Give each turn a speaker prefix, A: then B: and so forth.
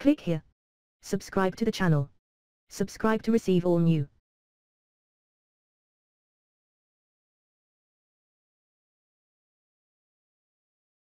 A: Click here. Subscribe to the channel. Subscribe to receive all new